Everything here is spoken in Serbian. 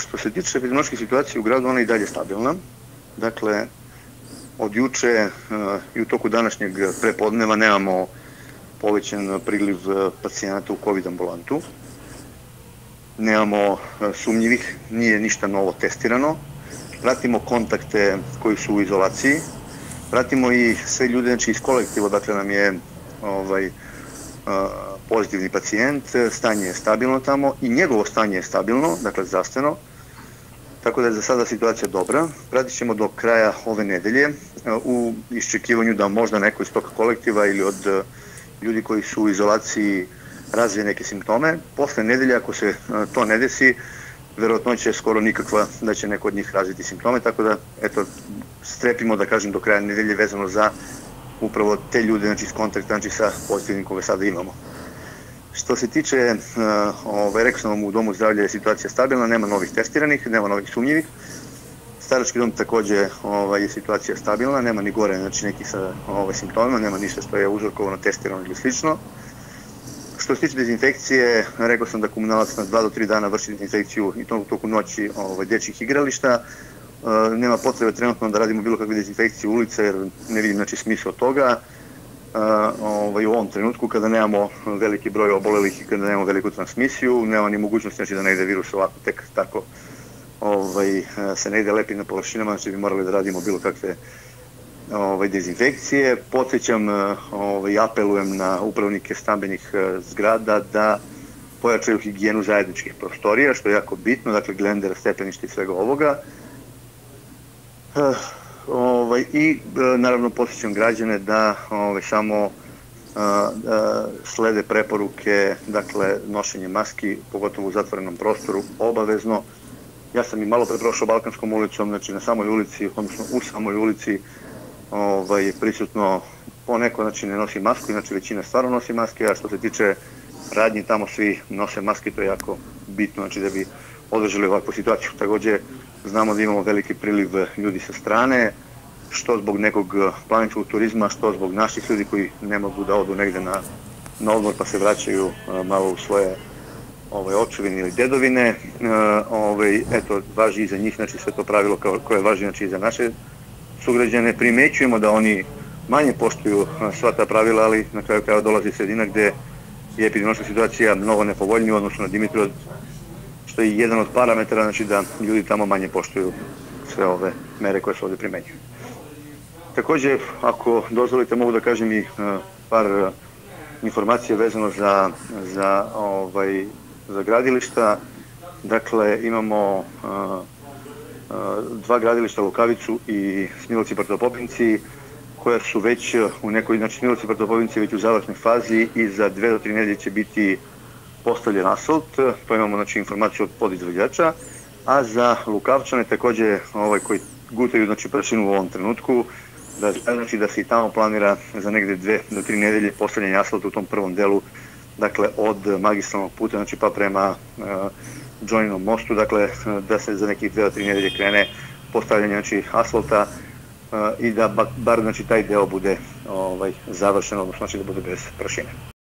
što se tiče epidemiološke situacije u gradu, ona je i dalje stabilna. Dakle, od juče uh, i u toku današnjeg prepodneva nemamo povećan priliv uh, pacijenata u COVID ambulantu. Nemamo uh, sumnjivih, nije ništa novo testirano. Pratimo kontakte koji su u izolaciji. Pratimo i sve ljude, znači iz kolektiva, dakle nam je ovaj, pozitivni pacijent, stanje je stabilno tamo i njegovo stanje je stabilno, dakle zdravstveno, tako da je za sada situacija dobra. Pratit ćemo do kraja ove nedelje u iščekivanju da možda neko iz tog kolektiva ili od ljudi koji su u izolaciji razvije neke simptome. Posle nedelje, ako se to ne desi, verovatnoća je skoro nikakva da će neko od njih razviti simptome, tako da, eto, strepimo, da kažem, do kraja nedelje vezano za upravo te ljude, znači, iz kontakta, znači, sa pozitivnim koga sada imamo. Što se tiče, uh, ovaj, rekao u domu zdravlja je situacija stabilna, nema novih testiranih, nema novih sumnjivih. Starački dom takođe ovaj, je situacija stabilna, nema ni gore znači, nekih sa ovaj, simptomima, nema ništa što je uzorkovano testirano ili slično. Što se tiče dezinfekcije, rekao sam da komunalac na 2 do 3 dana vrši dezinfekciju i to u toku noći ovaj, dječjih igrališta. E, nema potrebe trenutno da radimo bilo kakve dezinfekcije ulice jer ne vidim znači, smisla toga ovaj, u ovom trenutku kada nemamo veliki broj obolelih i kada nemamo veliku transmisiju, nema ni mogućnosti znači, da ne ide virus ovako tek tako ovaj, se ne ide lepi na površinama, znači bi morali da radimo bilo kakve ovaj, dezinfekcije. Podsjećam, ovaj, apelujem na upravnike stambenih zgrada da pojačaju higijenu zajedničkih prostorija, što je jako bitno, dakle glendera, stepeništa i svega ovoga. Ovaj, I e, naravno posjećam građane da ovaj, samo a, a, slede preporuke, dakle nošenje maski, pogotovo u zatvorenom prostoru, obavezno. Ja sam i malo pre prošao Balkanskom ulicom, znači na samoj ulici, odnosno u samoj ulici ovaj, prisutno poneko znači ne nosi masku, znači većina stvarno nosi maske, a što se tiče radnji tamo svi nose maske, to je jako bitno, znači da bi održali ovakvu situaciju. Takođe, znamo da imamo veliki priliv ljudi sa strane, što zbog nekog planičkog turizma, što zbog naših ljudi koji ne mogu da odu negde na, na odmor pa se vraćaju malo u svoje ovaj, očevine ili dedovine. Ovaj, eto, važi i za njih, znači sve to pravilo kao, koje važi znači, i za naše sugrađane. Primećujemo da oni manje poštuju sva ta pravila, ali na kraju kraju dolazi sredina gde je epidemiološka situacija mnogo nepovoljnija odnosno na Dimitrov, što je jedan od parametara, znači da ljudi tamo manje poštuju sve ove mere koje se ovde primenjuju. Takođe, ako dozvolite, mogu da kažem i par informacija vezano za, za, ovaj, za gradilišta. Dakle, imamo dva gradilišta Lukavicu i Smilovci Prtopopinci koja su već u nekoj, znači Smilovci Prtopopinci već u završnoj fazi i za dve do tri nedelje će biti postavljen asfalt, to imamo znači, informaciju od podizvođača, a za Lukavčane takođe ovaj, koji gutaju znači, prašinu u ovom trenutku, da znači da se i tamo planira za negde dve do tri nedelje postavljanje asfalta u tom prvom delu, dakle od magistralnog puta, znači pa prema uh, Džoninom mostu, dakle da se za nekih dve do tri nedelje krene postavljanje znači, asfalta uh, i da bar znači taj deo bude ovaj, završen, odnosno znači da bude bez prašine.